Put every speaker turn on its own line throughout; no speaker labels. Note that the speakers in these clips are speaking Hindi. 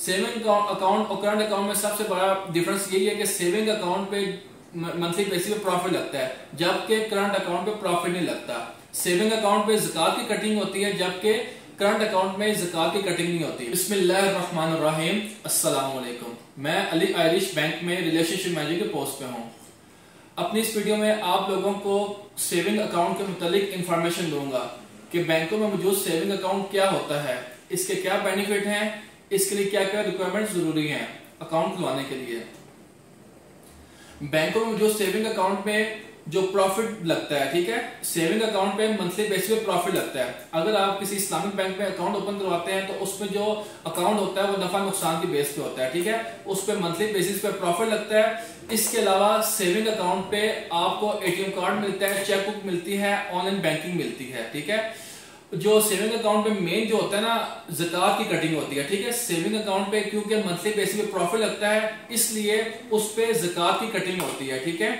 सेविंग अकाउंट और करंट अकाउंट में सबसे बड़ा डिफरेंस यही है कि सेविंग अकाउंट पे मंथली बेसिस पे प्रॉफिट लगता है, जबकि करंट अकाउंट पे प्रॉफिट नहीं लगता। सेविंग अकाउंट पे जक़ात की कटिंग होती है, जबकि करंट अकाउंट में जक़ात की कटिंग नहीं होती। बिस्मिल्लाहिर्रहमानिर्रहीम अस्सलाम वालेकुम मैं अली आयरिश बैंक में रिलेशनशिप मैनेजर के पोस्ट पे हूँ। अपनी इस वीडियो में आप लोगों को सेविंग अकाउंट के मुतालिक इंफॉर्मेशन दूँगा कि बैंकों में मौजूद सेविंग अकाउंट क्या होता है, इसके क्या बेनिफिट हैं इसके लिए क्या क्या रिक्वायरमेंट ज़रूरी है अकाउंट खुलवाने के लिए? बैंकों में जो सेविंग अकाउंट में जो प्रॉफिट लगता है, ठीक है? सेविंग अकाउंट पे मंथली बेसिस पे प्रॉफिट लगता है। अगर आप किसी इस्लामिक बैंक में अकाउंट ओपन करवाते हैं तो उसमें जो अकाउंट होता है, वो नफा नुकसान की बेस पे होता है, ठीक है? उस पर मंथली बेसिस पे प्रॉफिट लगता है। इसके अलावा सेविंग अकाउंट पे आपको एटीएम कार्ड मिलता है चेक बुक मिलती है ऑनलाइन बैंकिंग मिलती है, ठीक है? जो सेविंग अकाउंट पे मेन जो होता है ना, जक़ात की कटिंग होती है, ठीक है? सेविंग अकाउंट पे क्योंकि मंथली बेसिस पे प्रॉफिट लगता है, इसलिए उस पे जक़ात की कटिंग होती है, ठीक है?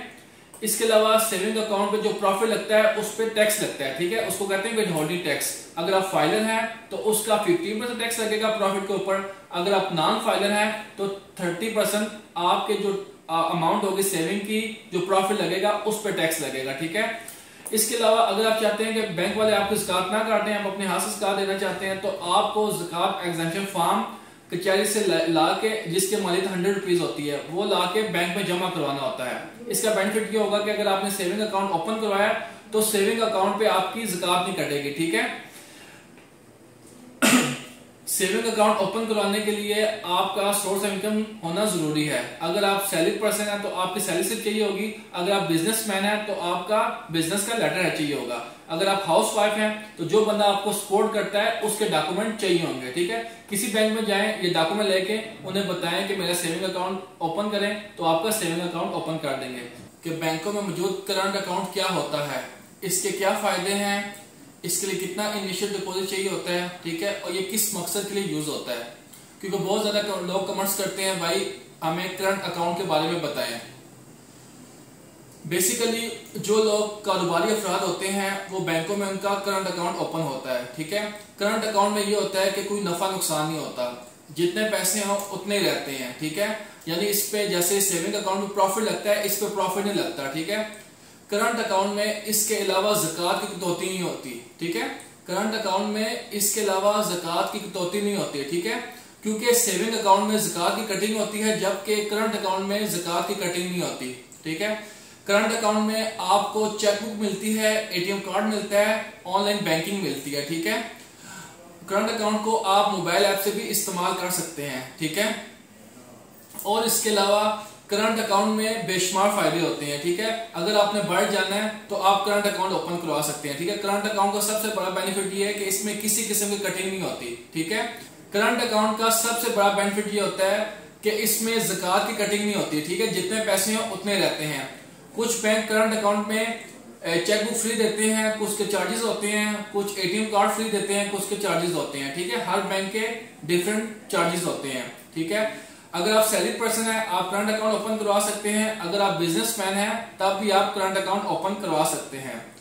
इसके अलावा सेविंग अकाउंट पे जो प्रॉफिट लगता है, उस पर टैक्स लगता है, ठीक है? उसको कहते हैं विद होल्डिंग टैक्स अगर आप फाइलर हैं तो उसका 15 परसेंट टैक्स लगेगा प्रॉफिट के ऊपर. अगर आप नॉन फाइलर हैं तो 30 परसेंट आपके जो अमाउंट होगी सेविंग की, जो प्रॉफिट लगेगा, उस पर टैक्स लगेगा, ठीक है? इसके अलावा अगर आप चाहते हैं कि बैंक वाले आपको जिकात ना काटें, आप अपने हाथ से जक़ात देना चाहते हैं तो आपको जिकात एग्जामेशन फॉर्म कचहरी से ला के जिसके मालिक हंड्रेड रुपीज़ होती है, वो ला के बैंक में जमा करवाना होता है। इसका बेनिफिट ये होगा कि अगर आपने सेविंग अकाउंट ओपन करवाया तो सेविंग अकाउंट पे आपकी जिकात नहीं कटेगी, ठीक है? सेविंग अकाउंट ओपन करवाने के लिए आपका सोर्स ऑफ़ इनकम होना ज़रूरी है। अगर आप सैलरी पर्सन है तो आपकी सैलरी से चाहिए होगी। अगर आप बिजनेसमैन है तो आपका बिज़नेस का लेटर है चाहिए होगा। अगर आप हाउस वाइफ हैं तो जो बंदा आपको सपोर्ट करता है, उसके डॉक्यूमेंट चाहिए होंगे, ठीक है? किसी बैंक में जाएँ, ये डॉक्यूमेंट लेके उन्हें बताएँ कि मेरा सेविंग अकाउंट ओपन करें तो आपका सेविंग अकाउंट ओपन कर देंगे। कि बैंकों में मौजूद करंट अकाउंट क्या होता है? इसके क्या फ़ायदे हैं? इसके लिए कितना इनिशियल डिपॉजिट चाहिए होता है, ठीक है? और ये किस मकसद के लिए यूज़ होता है? क्योंकि बहुत ज़्यादा लोग कमेंट्स करते हैं, भाई, हमें करंट अकाउंट के बारे में बताएँ. बेसिकली जो लोग कारोबारी अफराद होते हैं, वो बैंकों में उनका करंट अकाउंट ओपन होता है, ठीक है? करंट अकाउंट में ये होता है कि कोई नफा नुकसान नहीं होता। जितने पैसे हो, उतने ही रहते हैं, ठीक है? यानी इस पे जैसे सेविंग अकाउंट में प्रॉफिट लगता है, इस पे प्रॉफिट नहीं लगता, ठीक है? करंट अकाउंट में इसके अलावा जक़ात की कटौती नहीं होती, ठीक है? करंट अकाउंट में इसके अलावा जक़ात की कटौती नहीं होती, ठीक है? क्योंकि सेविंग अकाउंट में जक़ात की कटिंग होती है, जबकि करंट अकाउंट में जक़ात की कटिंग नहीं होती, ठीक है? करंट अकाउंट में आपको चेकबुक मिलती है एटीएम कार्ड मिलता है ऑनलाइन बैंकिंग मिलती है, ठीक है? करंट अकाउंट को आप मोबाइल ऐप से भी इस्तेमाल कर सकते हैं, ठीक है? और इसके अलावा करंट अकाउंट में बेशुमार फ़ायदे होते हैं, ठीक है? अगर आपने बाहर जाना है तो आप करंट अकाउंट ओपन करवा सकते हैं, ठीक है? करंट अकाउंट का सबसे बड़ा बेनिफिट ये है कि इसमें किसी किस्म की कटिंग नहीं होती, ठीक है? करंट अकाउंट का सबसे बड़ा बेनिफिट ये होता है कि इसमें जक़ात की कटिंग नहीं होती, ठीक है? जितने पैसे हैं, उतने रहते हैं। कुछ बैंक करंट अकाउंट में चेक बुक फ्री देते हैं, कुछ के चार्जेस होते हैं, कुछ एटीएम कार्ड फ्री देते हैं, कुछ के चार्जेस होते हैं, ठीक है? हर बैंक के डिफरेंट चार्जेस होते हैं, ठीक है? अगर आप सैलरी पर्सन है, आप करंट अकाउंट ओपन करवा सकते हैं। अगर आप बिज़नेस मैन है, तब भी आप करंट अकाउंट ओपन करवा सकते हैं।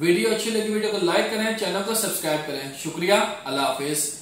वीडियो अच्छी लगी, वीडियो को लाइक करें, चैनल को सब्सक्राइब करें। शुक्रिया, अल्लाह हाफिज।